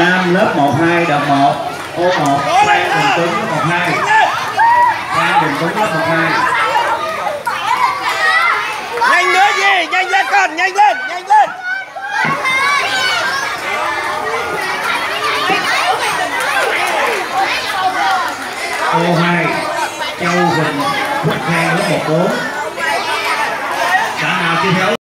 Nam lớp 12 đợt 1 ô 1 Phan Đình Tuấn lớp 12 Phan Đình Tuấn lớp 12 nhanh nữa gì nhanh lên con nhanh lên nhanh lên. Ô 2 Châu Huỳnh Phúc Khang lớp 14 đã nào chưa theo